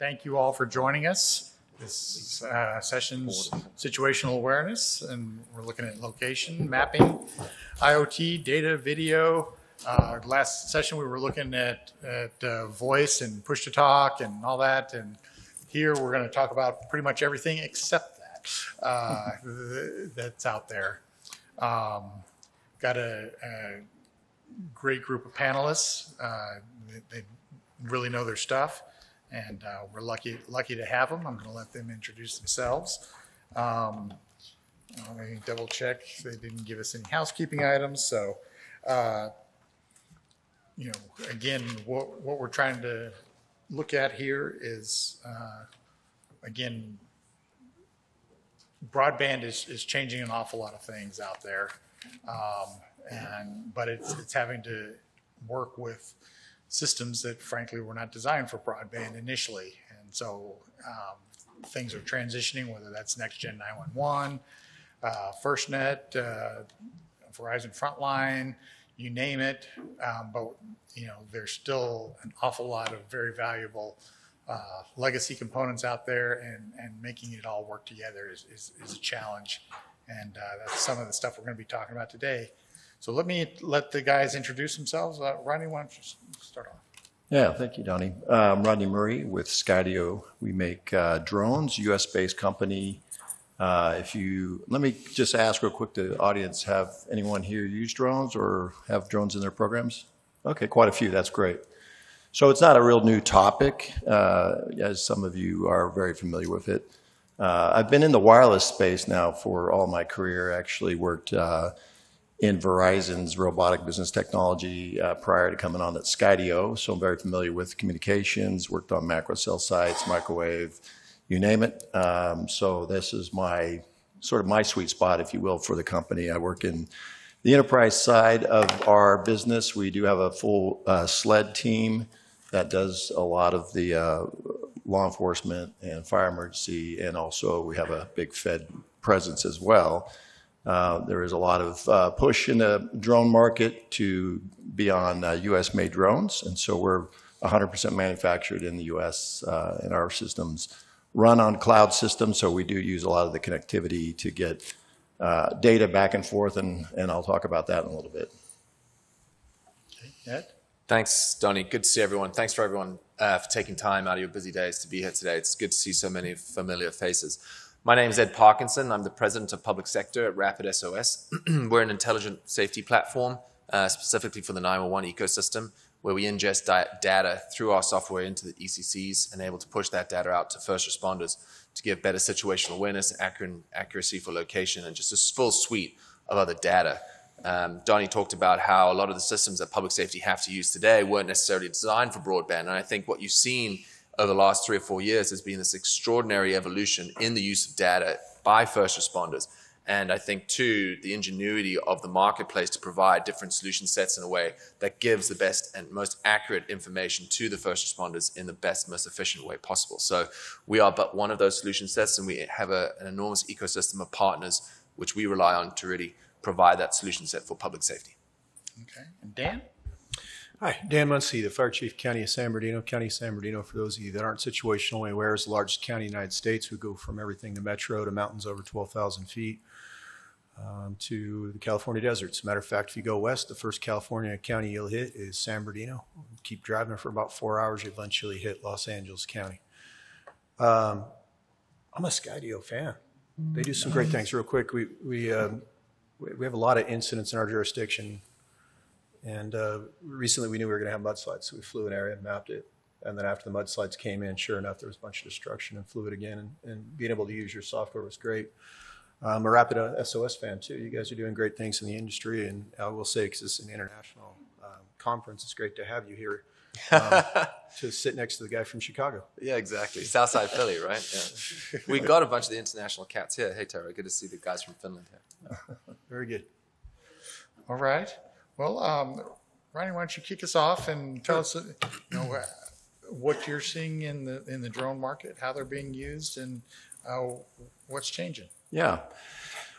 thank you all for joining us. This uh, session's situational awareness, and we're looking at location mapping, IoT, data, video. Uh, Last session, we were looking at, at uh, voice and push to talk and all that. And here, we're going to talk about pretty much everything except that, uh, that's out there. Um, Got a, a great group of panelists. Uh, they, they really know their stuff, and uh, we're lucky lucky to have them. I'm going to let them introduce themselves. Um, let me double check. They didn't give us any housekeeping items, so uh, you know, again, what what we're trying to look at here is uh, again broadband is, is changing an awful lot of things out there. Um, and, but it's, it's having to work with systems that frankly were not designed for broadband initially. And so, um, things are transitioning, whether that's next gen 911, uh, FirstNet, uh, Verizon Frontline, you name it. Um, but, you know, there's still an awful lot of very valuable uh, legacy components out there and, and making it all work together is, is, is a challenge. And uh, that's some of the stuff we're going to be talking about today. So let me let the guys introduce themselves. Uh, why don't you start off? Yeah, thank you, Donnie. I'm Rodney Murray with Skydio. We make uh, drones, US-based company. Uh, If you, let me just ask real quick, the audience, have anyone here used drones or have drones in their programs? Okay, quite a few, that's great. So it's not a real new topic, uh, as some of you are very familiar with it. Uh, I've been in the wireless space now for all my career, actually worked in Verizon's robotic business technology uh, prior to coming on at Skydio. So I'm very familiar with communications, worked on macro cell sites, microwave, you name it. Um, so this is my sort of my sweet spot, if you will, for the company. I work in the enterprise side of our business. We do have a full uh, SLED team that does a lot of the uh, law enforcement and fire emergency, and also we have a big Fed presence as well. Uh, There is a lot of uh, push in the drone market to be on uh, US-made drones, and so we're 100% manufactured in the US, uh, and our systems run on cloud systems, so we do use a lot of the connectivity to get uh, data back and forth, and and I'll talk about that in a little bit. Ed? Thanks, Donnie. Good to see everyone. Thanks for everyone uh, for taking time out of your busy days to be here today. It's good to see so many familiar faces. My name is Ed Parkinson. I'm the president of public sector at Rapid SOS. We're an intelligent safety platform uh, specifically for the 911 ecosystem where we ingest data through our software into the ECCs and able to push that data out to first responders to give better situational awareness, accurate, accuracy for location, and just a full suite of other data. Um, Donnie talked about how a lot of the systems that public safety have to use today weren't necessarily designed for broadband. And I think what you've seen over the last three or four years has been this extraordinary evolution in the use of data by first responders. And I think, too, the ingenuity of the marketplace to provide different solution sets in a way that gives the best and most accurate information to the first responders in the best, most efficient way possible. So we are but one of those solution sets, and we have a, an enormous ecosystem of partners which we rely on to really provide that solution set for public safety. Okay. And Dan? Hi, Dan Munsey, the Fire Chief, County of San Bernardino. County of San Bernardino, for those of you that aren't situationally aware, is the largest county in the United States. We go from everything to metro to mountains over 12,000 feet um, to the California deserts. Matter of fact, if you go west, the first California county you'll hit is San Bernardino. Keep driving for about four hours, you eventually hit Los Angeles County. Um, I'm a Skydio fan. They do some great things. Real quick, we we um, we we have a lot of incidents in our jurisdiction and uh, recently, we knew we were going to have mudslides, so we flew an area and mapped it. And then after the mudslides came in, sure enough, there was a bunch of destruction and flew it again. And, and being able to use your software was great. I'm a Rapid uh, SOS fan too. You guys are doing great things in the industry, and I will say, because it's an international um, conference, it's great to have you here um, to sit next to the guy from Chicago. Yeah, exactly. Southside Philly, right? Yeah. we got a bunch of the international cats here. Hey, Tara, good to see the guys from Finland here. Very good. All right. Well, um, Ronnie, why don't you kick us off and tell us, uh, you know, uh, what you're seeing in the in the drone market, how they're being used, and uh, what's changing. Yeah.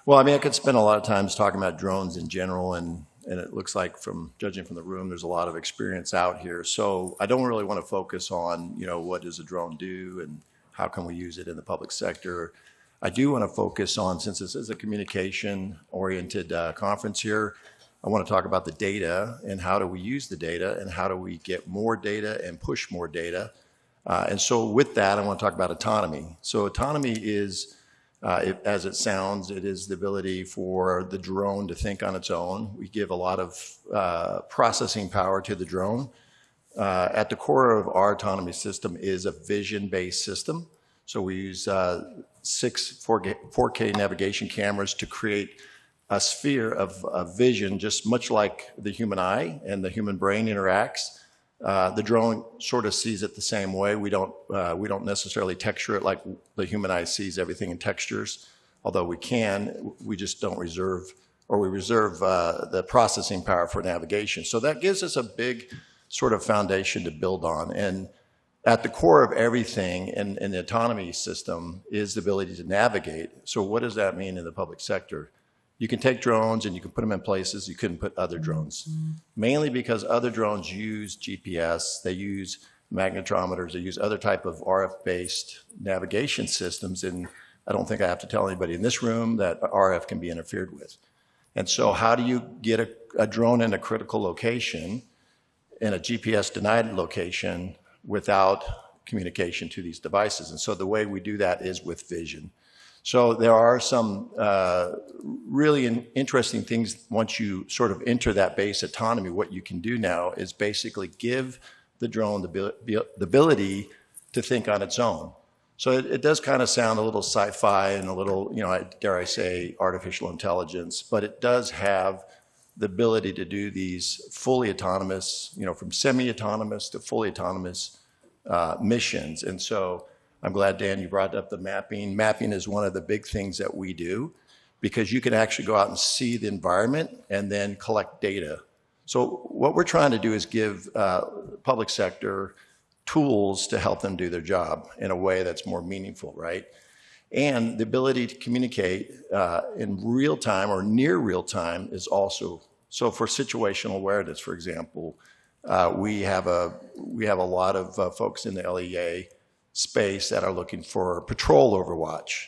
Well, I mean, I could spend a lot of times talking about drones in general, and and it looks like from judging from the room, there's a lot of experience out here. So I don't really want to focus on, you know, what does a drone do and how can we use it in the public sector. I do want to focus on, since this is a communication-oriented uh, conference here, I want to talk about the data and how do we use the data and how do we get more data and push more data. Uh, and so with that, I want to talk about autonomy. So autonomy is, uh, it, as it sounds, it is the ability for the drone to think on its own. We give a lot of uh, processing power to the drone. Uh, at the core of our autonomy system is a vision-based system. So we use uh, six 4K, 4K navigation cameras to create a sphere of, of vision, just much like the human eye and the human brain interacts. Uh, the drone sort of sees it the same way. We don't, uh, we don't necessarily texture it like the human eye sees everything in textures, although we can. We just don't reserve, or we reserve uh, the processing power for navigation. So that gives us a big sort of foundation to build on. And at the core of everything in, in the autonomy system is the ability to navigate. So what does that mean in the public sector? You can take drones and you can put them in places you couldn't put other drones. Mainly because other drones use GPS, they use magnetometers, they use other type of RF-based navigation systems. And I don't think I have to tell anybody in this room that RF can be interfered with. And so how do you get a, a drone in a critical location, in a GPS denied location, without communication to these devices? And so the way we do that is with vision. So there are some uh, really in- interesting things once you sort of enter that base autonomy. What you can do now is basically give the drone the, the ability to think on its own. So it, it does kind of sound a little sci-fi and a little, you know, dare I say, artificial intelligence, but it does have the ability to do these fully autonomous, you know, from semi-autonomous to fully autonomous uh, missions. And so I'm glad, Dan, you brought up the mapping. Mapping is one of the big things that we do because you can actually go out and see the environment and then collect data. So what we're trying to do is give uh, public sector tools to help them do their job in a way that's more meaningful, right? And the ability to communicate uh, in real time or near real time is also so for situational awareness, for example, uh, we have a we have a lot of uh, folks in the LEA space that are looking for patrol overwatch.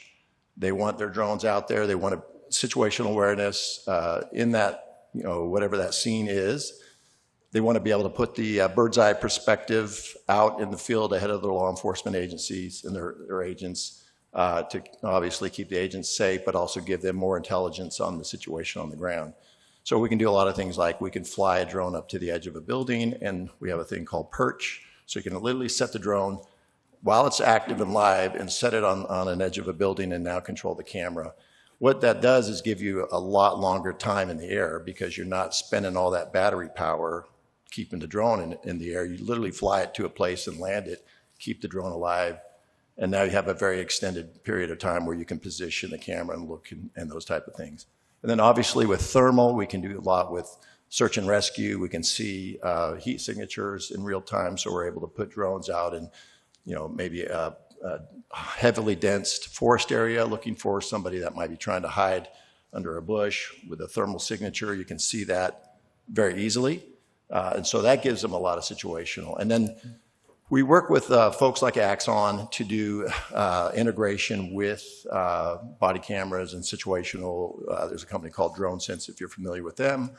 They want their drones out there. They want a situational awareness uh, in that you know whatever that scene is. They want to be able to put the uh, bird's eye perspective out in the field ahead of their law enforcement agencies and their, their agents uh, to obviously keep the agents safe, but also give them more intelligence on the situation on the ground. So we can do a lot of things like we can fly a drone up to the edge of a building, and we have a thing called perch. So you can literally set the drone while it's active and live and set it on, on an edge of a building and now control the camera. What that does is give you a lot longer time in the air because you're not spending all that battery power keeping the drone in, in the air. You literally fly it to a place and land it, keep the drone alive, and now you have a very extended period of time where you can position the camera and look and, and those type of things. And then obviously with thermal, we can do a lot with search and rescue. We can see uh, heat signatures in real time, so we're able to put drones out in, you know, maybe a, a heavily dense forest area looking for somebody that might be trying to hide under a bush with a thermal signature. You can see that very easily. Uh, and so that gives them a lot of situational. And then we work with uh, folks like Axon to do uh, integration with uh, body cameras and situational. Uh, there's a company called DroneSense, if you're familiar with them.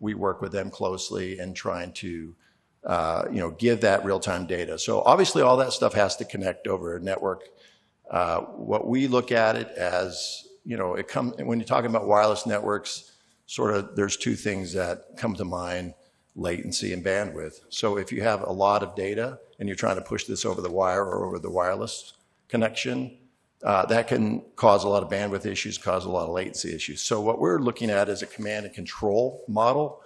We work with them closely and trying to, uh, you know, give that real-time data. So obviously, all that stuff has to connect over a network. Uh, what we look at it as, you know, it come when you're talking about wireless networks. Sort of, there's two things that come to mind latency and bandwidth. So if you have a lot of data and you're trying to push this over the wire or over the wireless connection, uh, that can cause a lot of bandwidth issues, cause a lot of latency issues. So what we're looking at is a command and control model,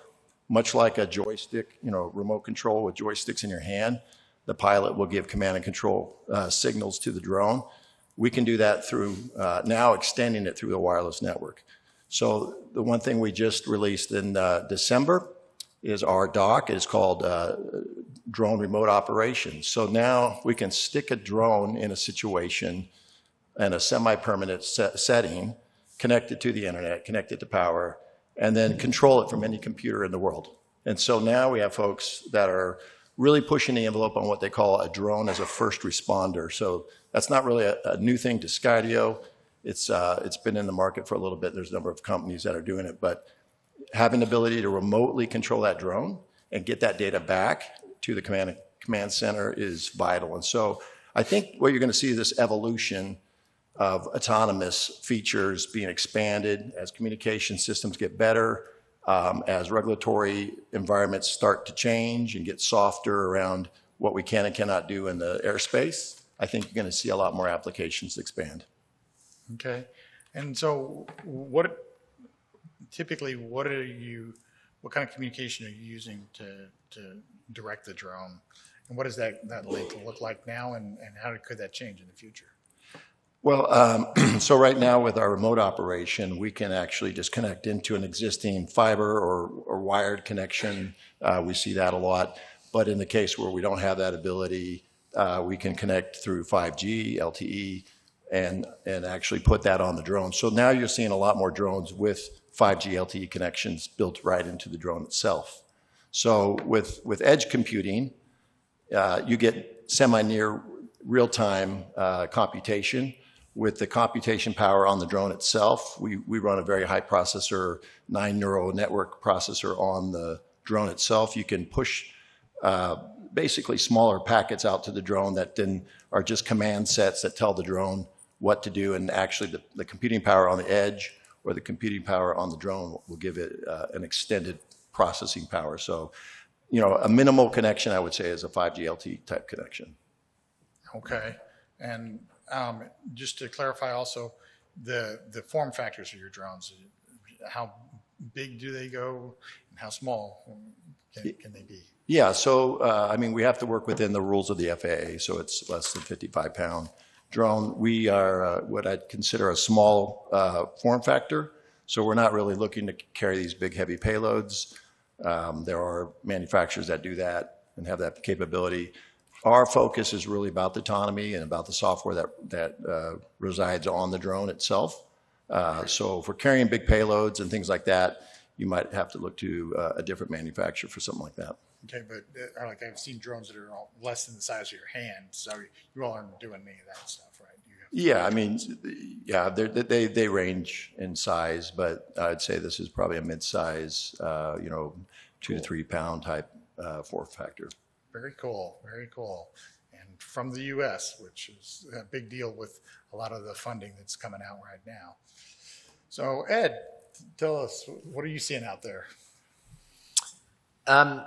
much like a joystick, you know, remote control with joysticks in your hand. The pilot will give command and control uh, signals to the drone. We can do that through uh, now extending it through the wireless network. So the one thing we just released in uh, December is our dock. It's called uh, drone remote operations. So now we can stick a drone in a situation in a semi-permanent set setting, connect it to the internet, connect it to power, and then control it from any computer in the world. And so now we have folks that are really pushing the envelope on what they call a drone as a first responder. So that's not really a, a new thing to Skydio. It's, uh, it's been in the market for a little bit. There's a number of companies that are doing it, but having the ability to remotely control that drone and get that data back to the command, command center is vital. And so I think what you're going to see is this evolution of autonomous features being expanded as communication systems get better, um, as regulatory environments start to change and get softer around what we can and cannot do in the airspace. I think you're going to see a lot more applications expand. Okay. And so what, typically, what are you, what kind of communication are you using to, to direct the drone? And what does that, that link look like now and, and how could that change in the future? Well, um, so right now with our remote operation, we can actually just connect into an existing fiber or, or wired connection. Uh, we see that a lot. But in the case where we don't have that ability, uh, we can connect through 5G, LTE, and, and actually put that on the drone. So now you're seeing a lot more drones with 5G LTE connections built right into the drone itself. So with, with edge computing, uh, you get semi-near real-time uh, computation. With the computation power on the drone itself, we, we run a very high processor, nine neural network processor on the drone itself. You can push uh, basically smaller packets out to the drone that then are just command sets that tell the drone what to do. And actually, the, the computing power on the edge or the computing power on the drone will give it uh, an extended processing power. So, you know, a minimal connection, I would say, is a 5G LTE type connection. Okay. And um, just to clarify also, the, the form factors of your drones, how big do they go and how small can, can they be? Yeah, so uh, I mean, we have to work within the rules of the FAA, so it's less than 55 pound drone. We are uh, what I'd consider a small uh, form factor, so we're not really looking to carry these big, heavy payloads. Um, there are manufacturers that do that and have that capability. Our focus is really about the autonomy and about the software that that uh, resides on the drone itself. Uh, so if we're carrying big payloads and things like that, you might have to look to uh, a different manufacturer for something like that. Okay, but uh, like I've seen drones that are all less than the size of your hand, so you all aren't doing any of that stuff, right? Yeah, I mean, yeah, they, they range in size, but I'd say this is probably a mid-size, uh, you know, two to three pound type uh, form factor. Very cool, very cool. And from the US, which is a big deal with a lot of the funding that's coming out right now. So Ed, tell us, what are you seeing out there? Um,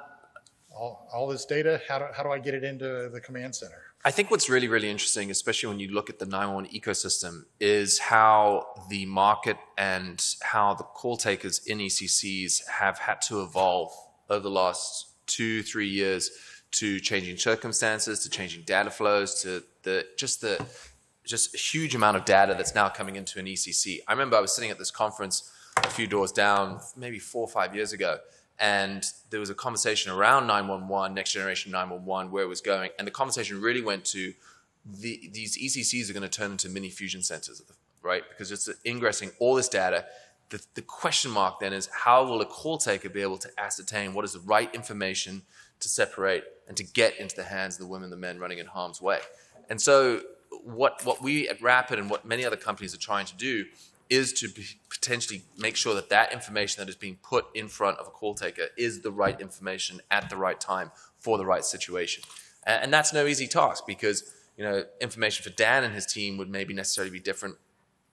All, all this data, how do, how do I get it into the command center? I think what's really, really interesting, especially when you look at the 911 ecosystem, is how the market and how the call takers in ECCs have had to evolve over the last two, three years to changing circumstances, to changing data flows, to the just the just a huge amount of data that's now coming into an ECC. I remember I was sitting at this conference a few doors down, maybe four or five years ago, and there was a conversation around 911, next generation 911, where it was going, and the conversation really went to the, these ECCs are going to turn into mini fusion centers, right? Because it's ingressing all this data. The, the question mark then is how will a call taker be able to ascertain what is the right information to separate and to get into the hands of the women, the men running in harm's way? And so what what we at Rapid and what many other companies are trying to do is to potentially make sure that that information that is being put in front of a call taker is the right information at the right time for the right situation. And, that's no easy task because you know information for Dan and his team would maybe necessarily be different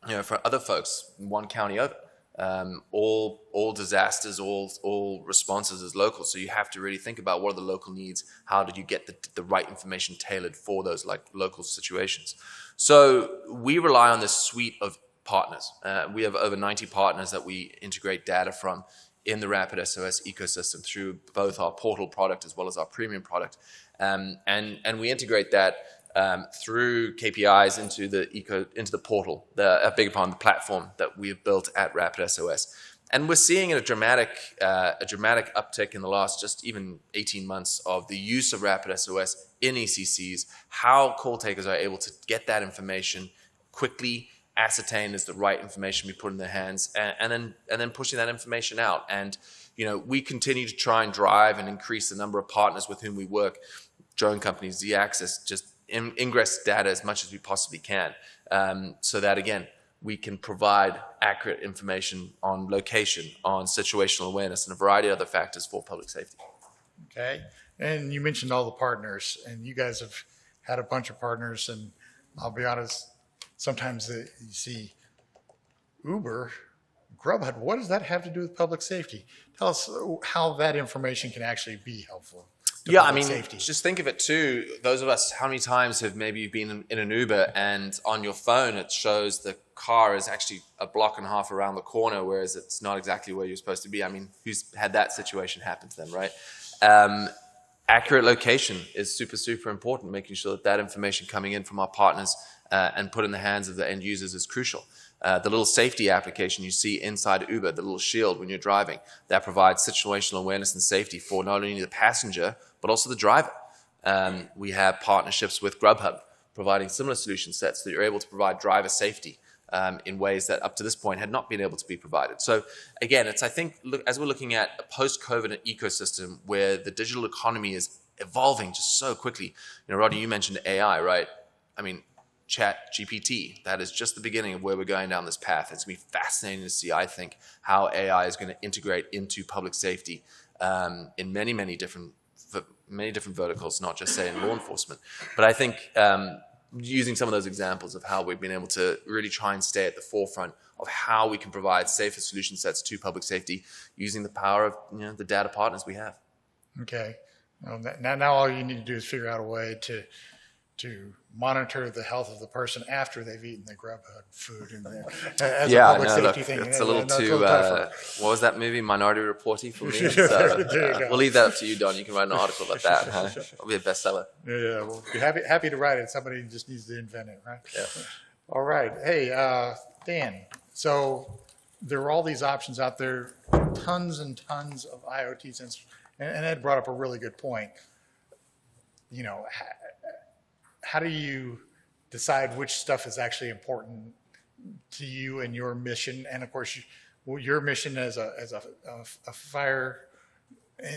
you know for other folks in one county over. Um, all all disasters, all all responses is local. So you have to really think about what are the local needs. How do you get the, the right information tailored for those like local situations? So we rely on this suite of partners. Uh, we have over 90 partners that we integrate data from in the Rapid SOS ecosystem through both our portal product as well as our premium product, um, and and we integrate that um, through APIs into the eco into the portal, the a big upon the platform that we have built at Rapid SOS. And we're seeing a dramatic, uh, a dramatic uptick in the last just even 18 months of the use of Rapid SOS in ECCs. How call takers are able to get that information quickly ascertain is the right information we put in their hands, and, and then and then pushing that information out. And you know, we continue to try and drive and increase the number of partners with whom we work, drone companies, z-axis, just in, ingress data as much as we possibly can, um, so that again we can provide accurate information on location, on situational awareness, and a variety of other factors for public safety. Okay, and you mentioned all the partners, and you guys have had a bunch of partners, and I'll be honest, sometimes the, you see Uber, Grubhub, what does that have to do with public safety? Tell us how that information can actually be helpful. Yeah, I mean, safety. just think of it too. Those of us, how many times have maybe you've been in, in an Uber and on your phone it shows the car is actually a block and a half around the corner, whereas it's not exactly where you're supposed to be. I mean, who's had that situation happen to them, right? Um, accurate location is super, super important. Making sure that that information coming in from our partners uh, and put in the hands of the end users is crucial. Uh, the little safety application you see inside Uber, the little shield when you're driving, that provides situational awareness and safety for not only the passenger, but also the driver. Um, we have partnerships with Grubhub, providing similar solution sets that you're able to provide driver safety um, in ways that up to this point had not been able to be provided. So again, it's I think look, as we're looking at a post-COVID ecosystem where the digital economy is evolving just so quickly. You know, Roddy, you mentioned AI, right? I mean, Chat GPT. That is just the beginning of where we're going down this path. It's going to be fascinating to see, I think, how AI is going to integrate into public safety um, in many, many different many different verticals, not just say in law enforcement. But I think um, using some of those examples of how we've been able to really try and stay at the forefront of how we can provide safer solution sets to public safety using the power of you know, the data partners we have. Okay. Well, Now, now all you need to do is figure out a way to, to monitor the health of the person after they've eaten the Grubhub food and as a yeah, public no, safety look, thing. it's a little no, too. Uh, what was that movie, Minority Reporty, for me? So, uh, we'll leave that up to you, Don. You can write an article about that. Huh? It'll be a bestseller. Yeah, yeah, we'll be happy, happy to write it. Somebody just needs to invent it, right? Yeah. All right. Hey, uh, Dan, so there are all these options out there, tons and tons of IoT sensors. And, and Ed brought up a really good point. You know, how, do you decide which stuff is actually important to you and your mission? And of course, you, your mission as a, as a, a, a fire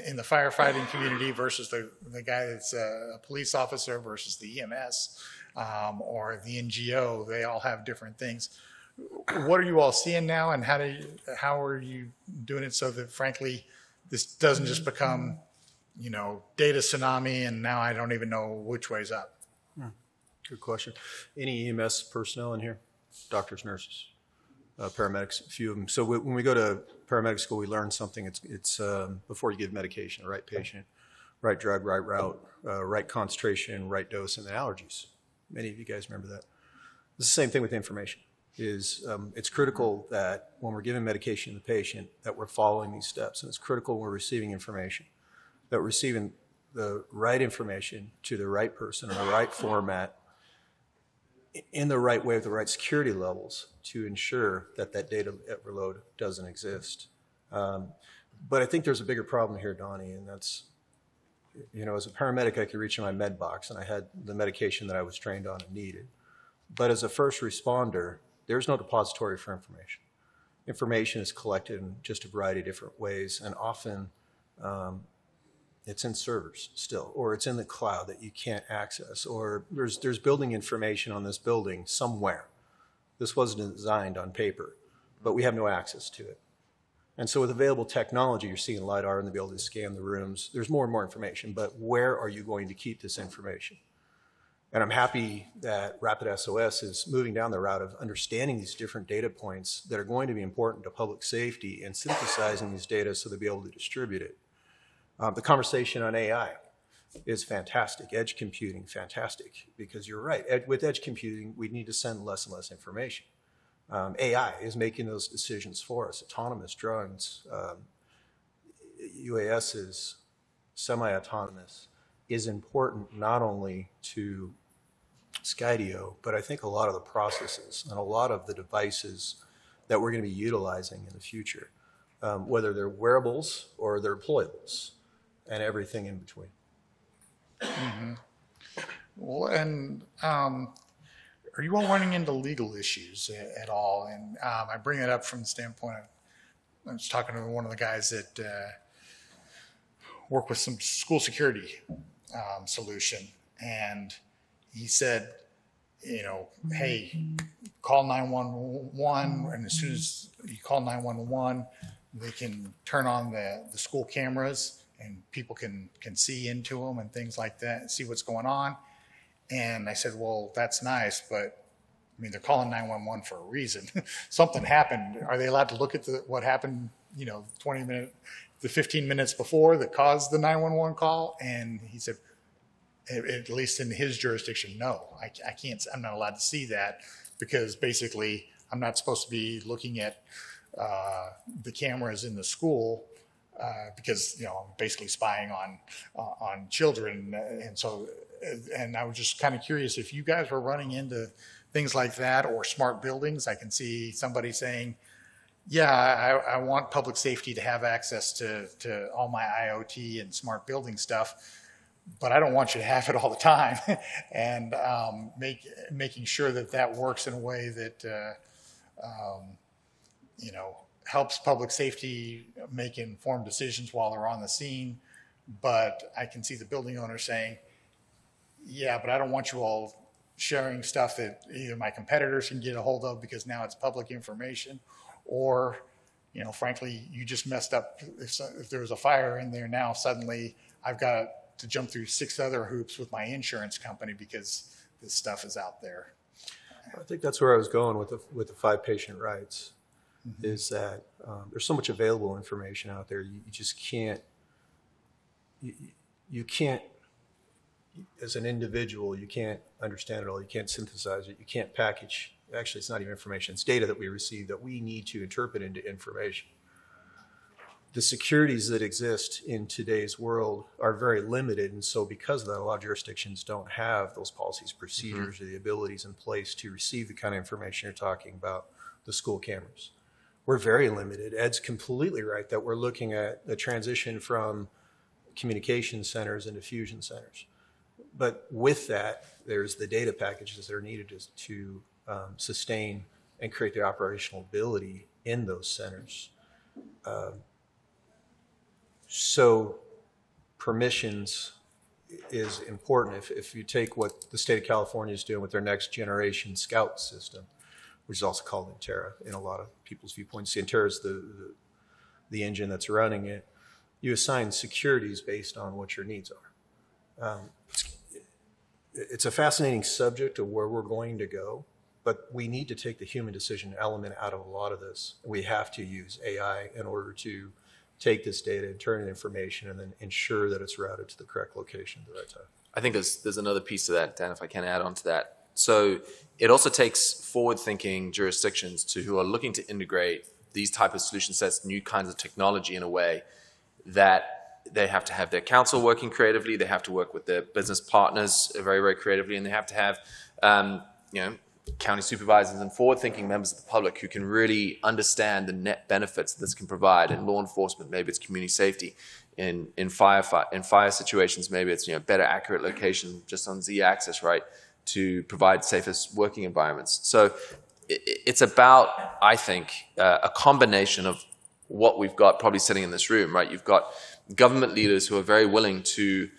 in the firefighting community versus the, the guy that's a, a police officer versus the EMS um, or the NGO, they all have different things. What are you all seeing now, and how do you, how are you doing it so that frankly, this doesn't just become, you know, data tsunami, and now I don't even know which way's up. Good question. Any EMS personnel in here? Doctors, nurses, uh, paramedics, a few of them. So we- when we go to paramedic school, we learn something. It's, it's um, before you give medication, right patient, right drug, right route, uh, right concentration, right dose, and then allergies. Many of you guys remember that. It's the same thing with information. Is um, it's critical that when we're giving medication to the patient that we're following these steps, and it's critical when we're receiving information that we're receiving the right information to the right person in the right format in the right way with the right security levels to ensure that that data overload doesn't exist. Um, but I think there's a bigger problem here, Donnie, and that's, you know, as a paramedic, I could reach in my med box and I had the medication that I was trained on and needed. But as a first responder, there's no depository for information. Information is collected in just a variety of different ways, and often um, it's in servers still, or it's in the cloud that you can't access, or there's, there's building information on this building somewhere. This wasn't designed on paper, but we have no access to it. And so with available technology, you're seeing LiDAR and the ability to scan the rooms. There's more and more information, but where are you going to keep this information? And I'm happy that Rapid SOS is moving down the route of understanding these different data points that are going to be important to public safety and synthesizing these data so they'll be able to distribute it. Um, the conversation on AI is fantastic. Edge computing, fantastic, because you're right. Ed, with edge computing, we need to send less and less information. Um, AI is making those decisions for us. Autonomous drones, um, UASs, semi-autonomous is important not only to Skydio, but I think a lot of the processes and a lot of the devices that we're going to be utilizing in the future, um, whether they're wearables or they're deployables and everything in between. Well, and um, are you all running into legal issues a- at all? And um, I bring it up from the standpoint of, I was talking to one of the guys that uh, work with some school security um, solution, and he said, you know, hey, call 911, and as soon as you call 911, they can turn on the, the school cameras and people can, can see into them and things like that, see what's going on. And I said, well, that's nice, but I mean, they're calling 911 for a reason. Something happened. Are they allowed to look at the, what happened, you know, 20 minute, the 15 minutes before that caused the 911 call? And he said, at, at least in his jurisdiction, no, I, I can't, I'm not allowed to see that because basically I'm not supposed to be looking at uh, the cameras in the school uh, because you know I'm basically spying on uh, on children, and so and I was just kind of curious if you guys were running into things like that or smart buildings. I can see somebody saying, "Yeah, I, I want public safety to have access to to all my IoT and smart building stuff." But I don't want you to have it all the time, and um, make making sure that that works in a way that uh, um, you know, helps public safety make informed decisions while they're on the scene. But I can see the building owner saying, yeah, but I don't want you all sharing stuff that either my competitors can get a hold of because now it's public information, or, you know, frankly, you just messed up. If, if there was a fire in there now, suddenly I've got to jump through six other hoops with my insurance company because this stuff is out there. I think that's where I was going with the, with the five patient rights, is that um, there's so much available information out there. You, you just can't, you, you- you can't, as an individual, you can't understand it all. You can't synthesize it. You can't package. Actually, it's not even information. It's data that we receive that we need to interpret into information. The securities that exist in today's world are very limited, and so because of that, a lot of jurisdictions don't have those policies, procedures, or the abilities in place to receive the kind of information you're talking about, the school cameras. We're very limited. Ed's completely right that we're looking at a transition from communication centers into fusion centers. But with that, there's the data packages that are needed to, to um, sustain and create the operational ability in those centers. Um, so permissions is important. If, if you take what the state of California is doing with their next generation scout system, which is also called Intterra in a lot of people's viewpoints, Intterra is the, the, the engine that's running it. You assign securities based on what your needs are. Um, it's- a fascinating subject of where we're going to go, but we need to take the human decision element out of a lot of this. We have to use AI in order to take this data and turn it into information and then ensure that it's routed to the correct location at the right time. I think there's there's another piece to that, Dan, if I can add on to that. So it also takes forward-thinking jurisdictions to who are looking to integrate these type of solution sets, new kinds of technology in a way that they have to have their council working creatively, they have to work with their business partners very, very creatively, and they have to have, um, you know, county supervisors and forward-thinking members of the public who can really understand the net benefits this can provide in law enforcement. Maybe it's community safety. In in firefight in fire situations, maybe it's you know better accurate location just on z-axis, right, to provide safest working environments. So it's about, I think, uh, a combination of what we've got probably sitting in this room, right? You've got government leaders who are very willing to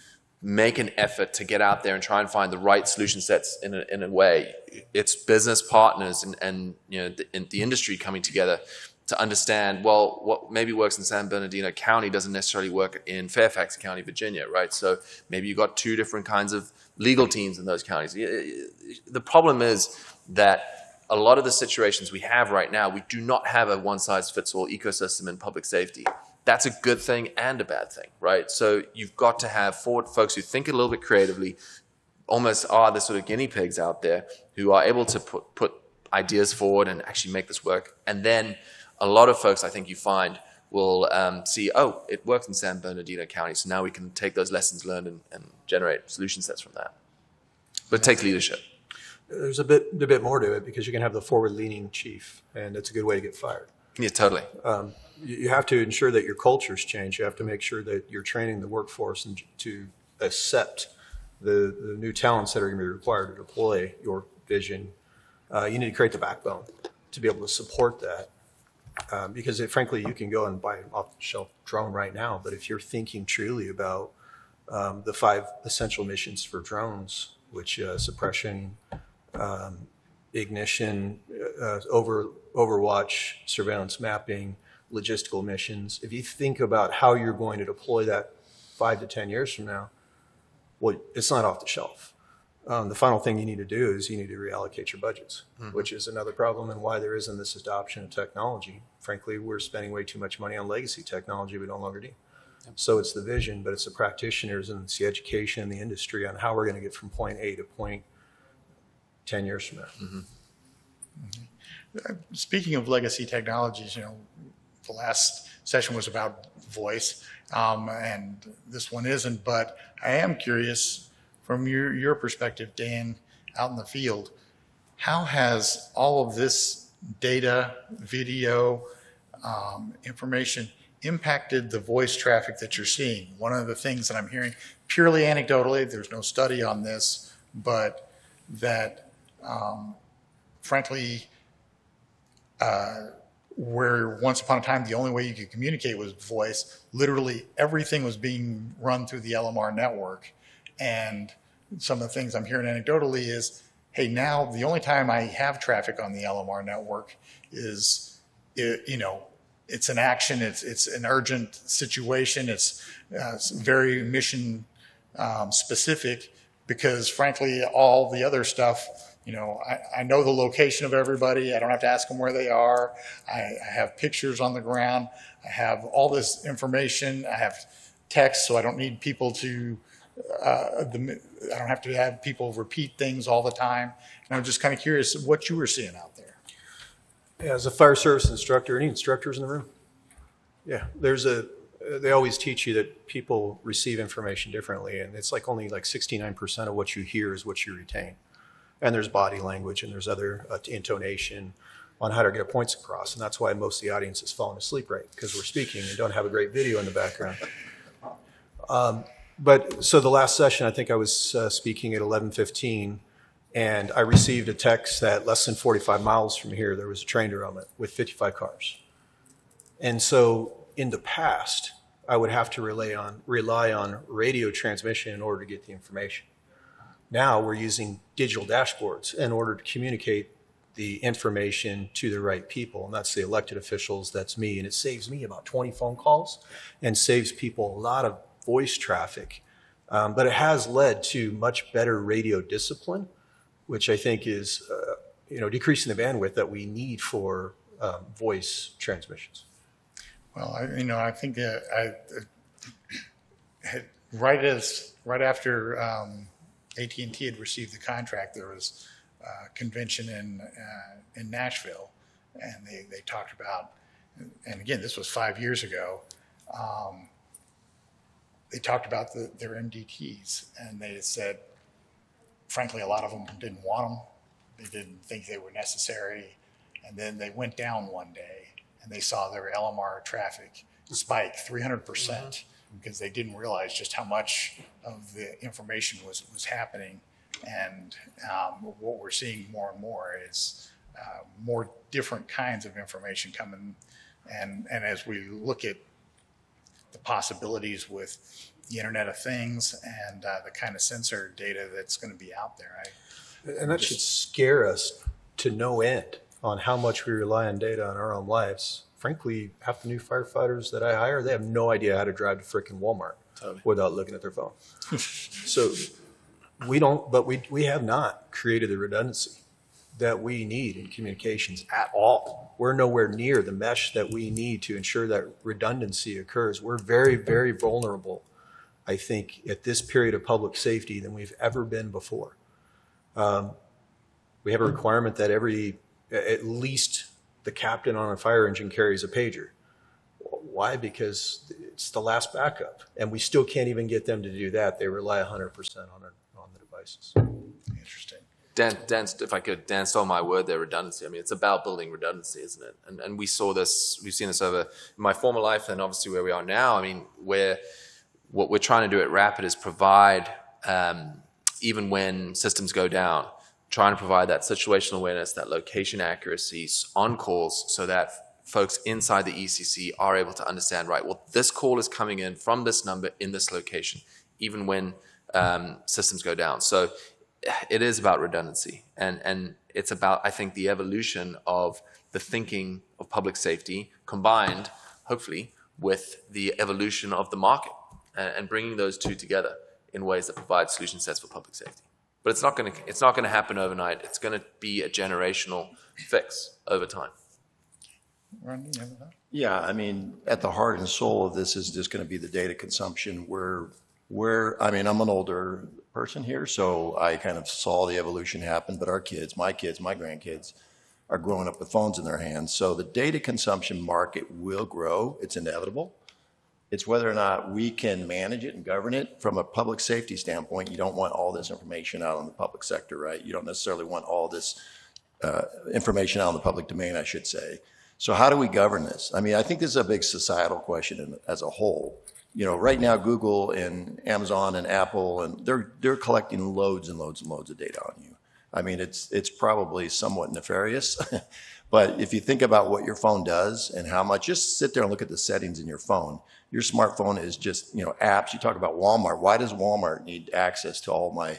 make an effort to get out there and try and find the right solution sets in a, in a way. It's business partners and, and you know the, in the industry coming together to understand well what maybe works in San Bernardino County doesn't necessarily work in Fairfax County, Virginia, right? So maybe you've got two different kinds of legal teams in those counties. The problem is that a lot of the situations we have right now, we do not have a one size fits all ecosystem in public safety. That's a good thing and a bad thing, right? So you've got to have forward folks who think a little bit creatively, almost are the sort of guinea pigs out there who are able to put, put ideas forward and actually make this work. And then a lot of folks, I think you find, will um, see, oh, it works in San Bernardino County, so now we can take those lessons learned and, and generate solution sets from that. But take leadership. There's a bit, a bit more to it because you can have the forward-leaning chief, and it's a good way to get fired. Yeah, totally. you you have to ensure that your cultures change. You have to make sure that you're training the workforce and to accept the, the new talents that are going to be required to deploy your vision Uh, you need to create the backbone to be able to support that. Um, because it, frankly, you can go and buy an off-the-shelf drone right now, but if you're thinking truly about um, the five essential missions for drones, which uh, suppression, um, ignition, uh, over overwatch, surveillance mapping, logistical missions. If you think about how you're going to deploy that five to ten years from now, well, it's not off the shelf. Um, the final thing you need to do is you need to reallocate your budgets, which is another problem and why there isn't this adoption of technology. Frankly, we're spending way too much money on legacy technology we no longer need. So it's the vision, but it's the practitioners and it's the education and the industry on how we're going to get from point A to point 10 years from now. Speaking of legacy technologies, you know, the last session was about voice, um, and this one isn't, but I am curious from your, your perspective, Dan, out in the field, how has all of this data, video, um, information impacted the voice traffic that you're seeing? One of the things that I'm hearing purely anecdotally, there's no study on this, but that um, frankly, uh, where once upon a time the only way you could communicate was voice, literally everything was being run through the LMR network. And some of the things I'm hearing anecdotally is, hey, now the only time I have traffic on the LMR network is, you know, it's an action, it's, it's an urgent situation, it's uh, it's very mission um, specific because frankly, all the other stuff, you know, I, I know the location of everybody. I don't have to ask them where they are. I, I have pictures on the ground. I have all this information. I have text, so I don't need people to, uh, the, I don't have to have people repeat things all the time. And I'm just kind of curious what you were seeing out there. As a fire service instructor, any instructors in the room? Yeah, there's a, they always teach you that people receive information differently, and it's like only like 69% of what you hear is what you retain. And there's body language and there's other uh, intonation on how to get points across. And that's why most of the audience is falling asleep right because we're speaking and don't have a great video in the background. Um, but so the last session, I think I was uh, speaking at 11:15, and I received a text that less than 45 miles from here there was a train derailment with 55 cars. And so in the past, I would have to rely on rely on radio transmission in order to get the information. Now we're using digital dashboards in order to communicate the information to the right people, and that's the elected officials. That's me, and it saves me about 20 phone calls, and saves people a lot of voice traffic. Um, but it has led to much better radio discipline, which I think is, uh, you know, decreasing the bandwidth that we need for um, voice transmissions. Well, I, you know, I think that I, uh, right as, right after, um, AT&T had received the contract, there was a convention in, uh, in Nashville. And they, they talked about, and again, this was five years ago. Um, they talked about the, their MDTs and they said, frankly, a lot of them didn't want them. They didn't think they were necessary. And then they went down one day and they saw their LMR traffic spike 300% because they didn't realize just how much of the information was, was happening. And um, what we're seeing more and more is uh, more different kinds of information coming. And, and as we look at the possibilities with the Internet of Things and uh, the kind of sensor data that's going to be out there, I, And that should scare us to no end on how much we rely on data on our own lives. Frankly, half the new firefighters that I hire, they have no idea how to drive to frickin' Walmart Totally. without looking at their phone. so we don't, but we, we have not created the redundancy that we need in communications at all. We're nowhere near the mesh that we need to ensure that redundancy occurs. We're very, very vulnerable, I think, at this period of public safety than we've ever been before. Um, we have a requirement that every, at least the captain on a fire engine carries a pager. Why? Because it's the last backup, and we still can't even get them to do that. They rely 100% on, it, on the devices. interesting. Dan, Dan, if I could, Dan stole my word there, redundancy. I mean, it's about building redundancy, isn't it? And, and we saw this, we've seen this over my former life and obviously where we are now. I mean, where what we're trying to do at Rapid is provide, um, even when systems go down, trying to provide that situational awareness, that location accuracy on calls so that folks inside the ECC are able to understand, right, well, this call is coming in from this number in this location, even when um, systems go down. So it is about redundancy. And, and it's about, I think, the evolution of the thinking of public safety combined, hopefully, with the evolution of the market and, and bringing those two together in ways that provide solution sets for public safety. But it's not going to it's not going to happen overnight. It's going to be a generational fix over time. Randy, you have that? Yeah, I mean, at the heart and soul of this is just going to be the data consumption where, where, I mean, I'm an older person here, so I kind of saw the evolution happen, but our kids, my kids, my grandkids are growing up with phones in their hands. So the data consumption market will grow. It's inevitable. It's whether or not we can manage it and govern it. From a public safety standpoint, you don't want all this information out in the public sector, right? You don't necessarily want all this uh, information out in the public domain, I should say. So how do we govern this? I mean, I think this is a big societal question as a whole. You know, right now, Google and Amazon and Apple, and they're, they're collecting loads and loads and loads of data on you. I mean, it's, it's probably somewhat nefarious. But if you think about what your phone does and how much, just sit there and look at the settings in your phone. Your smartphone is just, you know, apps. You talk about Walmart. Why does Walmart need access to all my,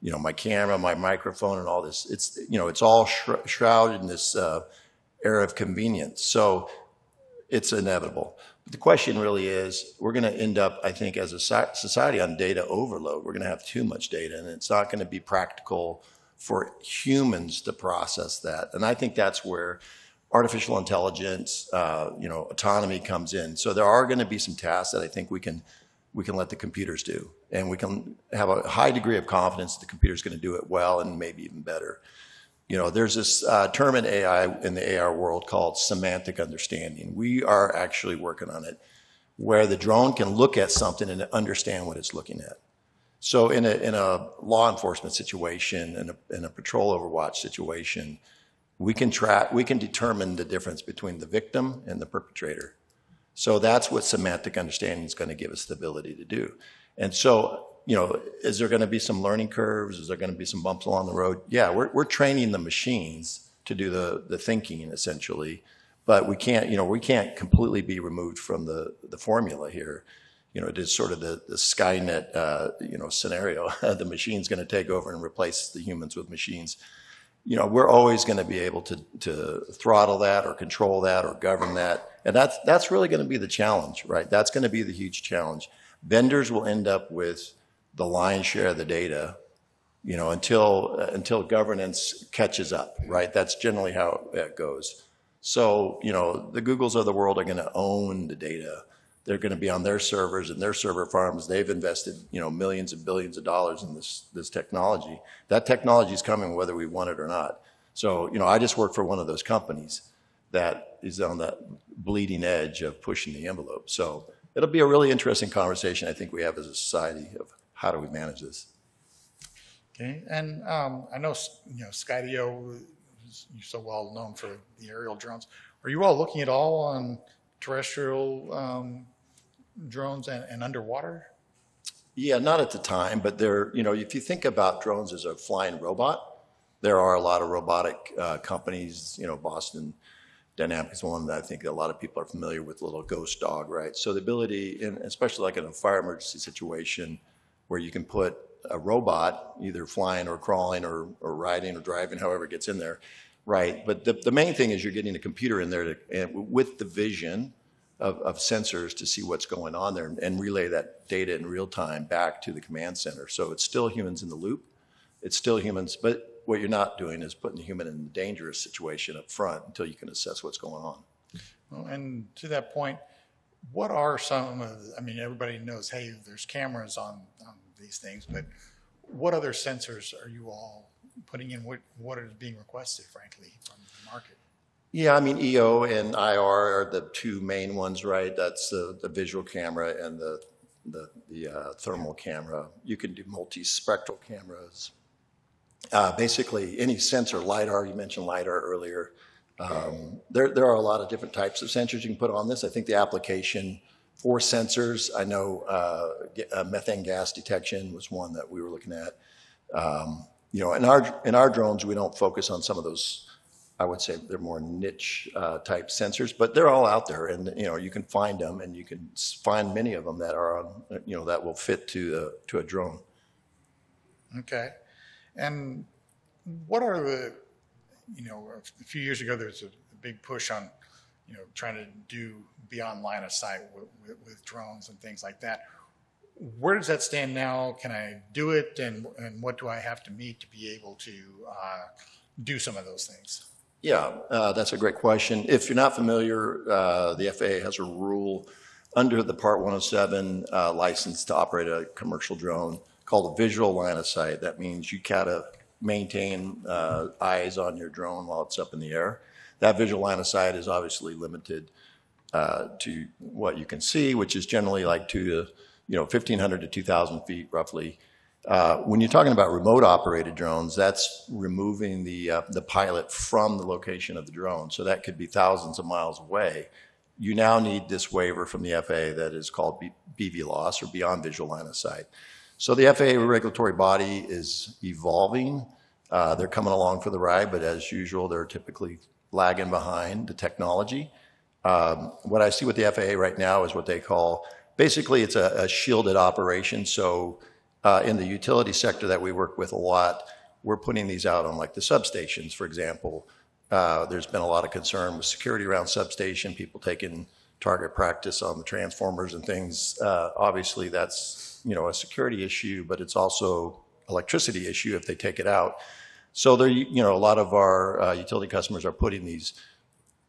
you know, my camera, my microphone, and all this? It's, you know, it's all shr- shrouded in this uh, era of convenience. So it's inevitable. But the question really is, we're going to end up, I think, as a society on data overload. We're going to have too much data, and it's not going to be practical for humans to process that. And I think that's where artificial intelligence, uh, you know, autonomy comes in. So there are going to be some tasks that I think we can we can let the computers do, and we can have a high degree of confidence that the computer's going to do it well and maybe even better. You know, there's this uh, term in AI in the AR world called semantic understanding. We are actually working on it, where the drone can look at something and understand what it's looking at. So in a, in a law enforcement situation, in a, in a patrol overwatch situation, we can track, we can determine the difference between the victim and the perpetrator. So that's what semantic understanding is going to give us the ability to do. And so, you know, is there going to be some learning curves? Is there going to be some bumps along the road? Yeah, we're, we're training the machines to do the, the thinking essentially, but we can't, you know, we can't completely be removed from the, the formula here you know, it is sort of the, the Skynet, uh, you know, scenario. the machine's going to take over and replace the humans with machines. You know, we're always going to be able to, to throttle that or control that or govern that. And that's, that's really going to be the challenge, right? That's going to be the huge challenge. Vendors will end up with the lion's share of the data, you know, until, uh, until governance catches up, right? That's generally how it goes. So, you know, the Googles of the world are going to own the data they're going to be on their servers and their server farms. They've invested, you know, millions and billions of dollars in this, this technology. That technology is coming whether we want it or not. So, you know, I just work for one of those companies that is on that bleeding edge of pushing the envelope. So it'll be a really interesting conversation I think we have as a society of how do we manage this. Okay, and um, I know, you know, Skydio, you're so well known for the aerial drones. Are you all looking at all on terrestrial um, drones and, and underwater? Yeah, not at the time, but there, you know, if you think about drones as a flying robot, there are a lot of robotic uh, companies, you know, Boston Dynamics is one that I think a lot of people are familiar with, little ghost dog, right? So the ability, in, especially like in a fire emergency situation, where you can put a robot either flying or crawling or, or riding or driving, however it gets in there, right? But the, the main thing is you're getting a computer in there to, and with the vision of, of sensors to see what's going on there and relay that data in real time back to the command center. So it's still humans in the loop. It's still humans, but what you're not doing is putting the human in a dangerous situation up front until you can assess what's going on. Well, And to that point, what are some of, I mean, everybody knows, hey, there's cameras on, on these things, but what other sensors are you all putting in? What, what is being requested, frankly, from the market? Yeah, I mean, EO and IR are the two main ones, right? That's the, the visual camera and the, the, the uh, thermal camera. You can do multispectral cameras. Uh, basically, any sensor, LiDAR, you mentioned LiDAR earlier. Um, there, there are a lot of different types of sensors you can put on this. I think the application for sensors, I know uh, uh, methane gas detection was one that we were looking at. Um, you know, in our, in our drones, we don't focus on some of those, I would say they're more niche uh, type sensors, but they're all out there and, you know, you can find them and you can find many of them that are on, you know, that will fit to, the to a drone. Okay. And what are the, you know, a few years ago, there was a big push on, you know, trying to do beyond line of sight with, with, drones and things like that. Where does that stand now? Can I do it? And, and what do I have to meet to be able to uh, do some of those things? Yeah, uh, that's a great question. If you're not familiar, uh, the FAA has a rule under the Part 107 uh, license to operate a commercial drone called a visual line of sight. That means you gotta maintain uh, eyes on your drone while it's up in the air. That visual line of sight is obviously limited uh, to what you can see, which is generally like two to, you know, 1,500 to 2,000 feet roughly. Uh, When you're talking about remote operated drones, that's removing the, uh, the pilot from the location of the drone. So that could be thousands of miles away. You now need this waiver from the FAA that is called B- BVLOS or Beyond Visual Line of Sight. So the FAA regulatory body is evolving. Uh, They're coming along for the ride, but as usual, they're typically lagging behind the technology. Um, What I see with the FAA right now is what they call, basically, it's a a shielded operation. So uh, in the utility sector that we work with a lot, we're putting these out on like the substations, for example. Uh, There's been a lot of concern with security around substation, people taking target practice on the transformers and things. Uh, Obviously, that's, you know, a security issue, but it's also electricity issue if they take it out. So there, you know, a lot of our uh, utility customers are putting these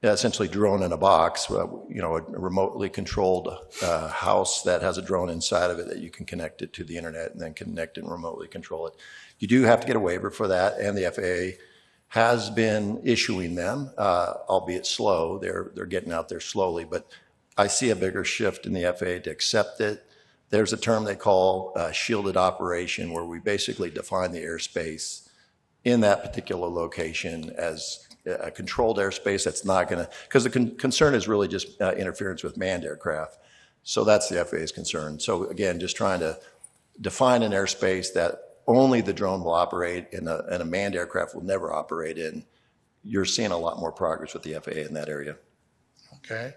essentially drone in a box, uh, you know, a remotely controlled uh, house that has a drone inside of it that you can connect it to the internet and then connect and remotely control it. You do have to get a waiver for that, and the FAA has been issuing them, uh, albeit slow. They're they're getting out there slowly, but I see a bigger shift in the FAA to accept it. There's a term they call uh, shielded operation, where we basically define the airspace in that particular location as a controlled airspace that's not going to, because the con- concern is really just uh, interference with manned aircraft. So that's the FAA's concern. So again, just trying to define an airspace that only the drone will operate and a, and a manned aircraft will never operate in. You're seeing a lot more progress with the FAA in that area. Okay.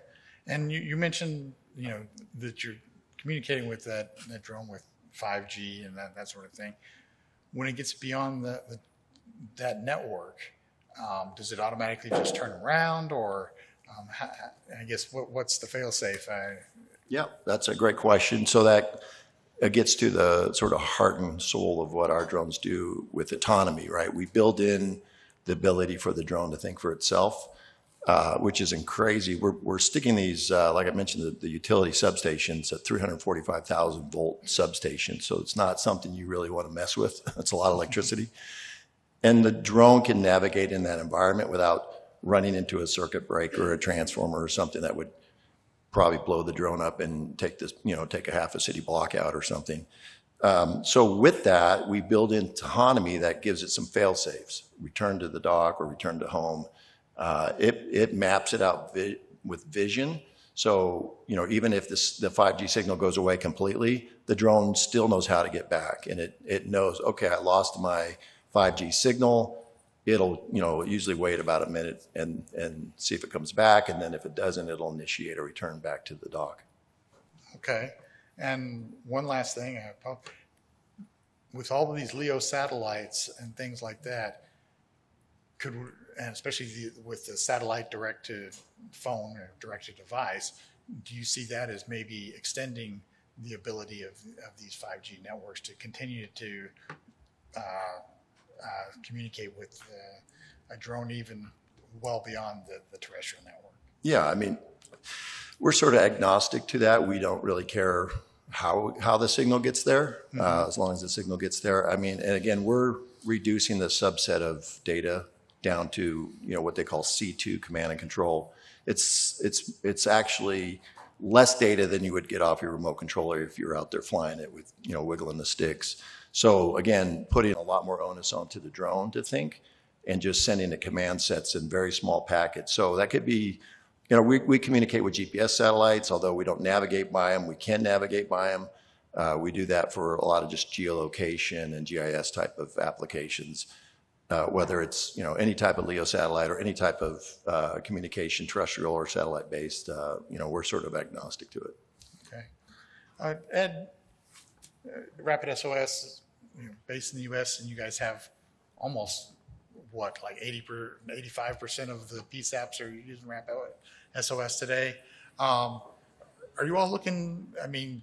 And you, you mentioned, you know, that you're communicating with that, that drone with 5G and that, that sort of thing. When it gets beyond the, the, that network, um, does it automatically just turn around or, um, I guess, what, what's the fail-safe? I- Yeah, that's a great question. So that uh, gets to the sort of heart and soul of what our drones do with autonomy, right? We build in the ability for the drone to think for itself, uh, which isn't crazy. We're, we're sticking these, uh, like I mentioned, the, the utility substations at 345,000 volt substations. So it's not something you really want to mess with. It's a lot of electricity. And the drone can navigate in that environment without running into a circuit breaker or a transformer or something that would probably blow the drone up and take this, you know, take a half a city block out or something. Um, so with that, we build in autonomy that gives it some fail safes. Return to the dock or return to home. Uh, it it maps it out vi- with vision. So you know, even if this the 5G signal goes away completely, the drone still knows how to get back, and it it knows okay, I lost my 5G signal. It'll you know usually wait about a minute and and see if it comes back, and then if it doesn't, it'll initiate a return back to the dock. Okay. And one last thing, apo- with all of these LEO satellites and things like that, could, and especially the- with the satellite direct to phone or direct to device, do you see that as maybe extending the ability of, of these 5G networks to continue to uh, uh, communicate with uh, a drone even well beyond the, the terrestrial network? Yeah, I mean, we're sort of agnostic to that. We don't really care how, how the signal gets there, uh, as long as the signal gets there. I mean, and again, we're reducing the subset of data down to, you know, what they call C2 command and control. It's, it's, it's actually less data than you would get off your remote controller if you're out there flying it with, you know, wiggling the sticks. So again, putting a lot more onus onto the drone to think and just sending the command sets in very small packets. So that could be, you know, we, we communicate with GPS satellites, although we don't navigate by them. We can navigate by them. Uh, We do that for a lot of just geolocation and GIS type of applications, uh, whether it's, you know, any type of LEO satellite or any type of uh, communication, terrestrial or satellite-based, uh, you know, we're sort of agnostic to it. Okay. Uh, Ed, uh, RapidSOS you know, based in the US and you guys have almost, what, like 80 per, 85% of the PSAPs are using Rapid SOS today. Um, Are you all looking, I mean,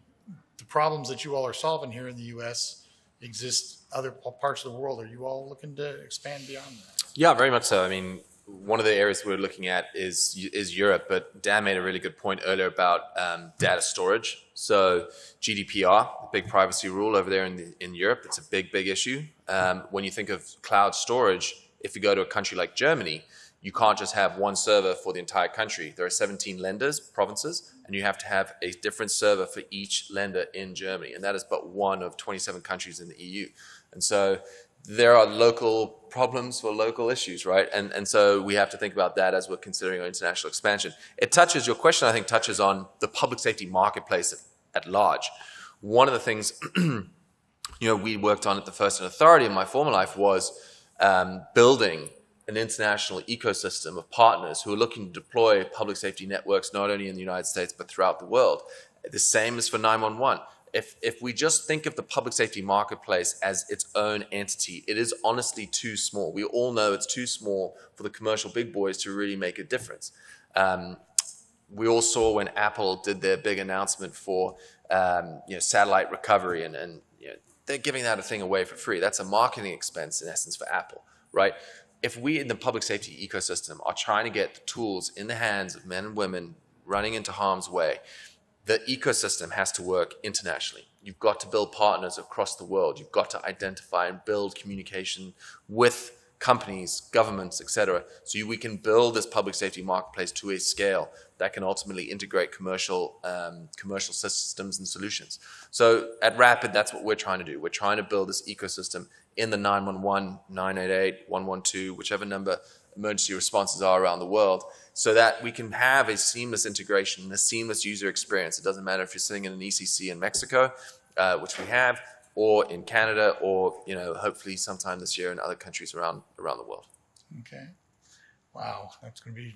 the problems that you all are solving here in the US exist other parts of the world. Are you all looking to expand beyond that? Yeah, very much so. I mean, one of the areas we're looking at is is Europe, but Dan made a really good point earlier about um, data storage. So GDPR, the big privacy rule over there in the, in Europe, it's a big big issue. Um, when you think of cloud storage, if you go to a country like Germany, you can't just have one server for the entire country. There are 17 Länder, provinces, and you have to have a different server for each Länder in Germany, and that is but one of 27 countries in the EU. And so there are local problems for local issues, right? And and so we have to think about that as we're considering our international expansion. It touches your question. I think touches on the public safety marketplace at, at large. One of the things you know we worked on at the FirstNet Authority in my former life was um, building an international ecosystem of partners who are looking to deploy public safety networks not only in the United States but throughout the world. The same is for 911 if if we just think of the public safety marketplace as its own entity, it is honestly too small. We all know it's too small for the commercial big boys to really make a difference. Um, we all saw when Apple did their big announcement for um, you know satellite recovery, and and you know, they're giving that a thing away for free. That's a marketing expense in essence for Apple, right? If we in the public safety ecosystem are trying to get the tools in the hands of men and women running into harm's way, the ecosystem has to work internationally. You've got to build partners across the world. You've got to identify and build communication with companies, governments, etc. so we can build this public safety marketplace to a scale that can ultimately integrate commercial um, commercial systems and solutions. So at Rapid, that's what we're trying to do. We're trying to build this ecosystem in the 911, 988, 112, whichever number emergency responses are around the world, so that we can have a seamless integration, and a seamless user experience. It doesn't matter if you're sitting in an ECC in Mexico, uh, which we have, or in Canada, or you know, hopefully sometime this year in other countries around around the world. Okay. Wow, that's going to be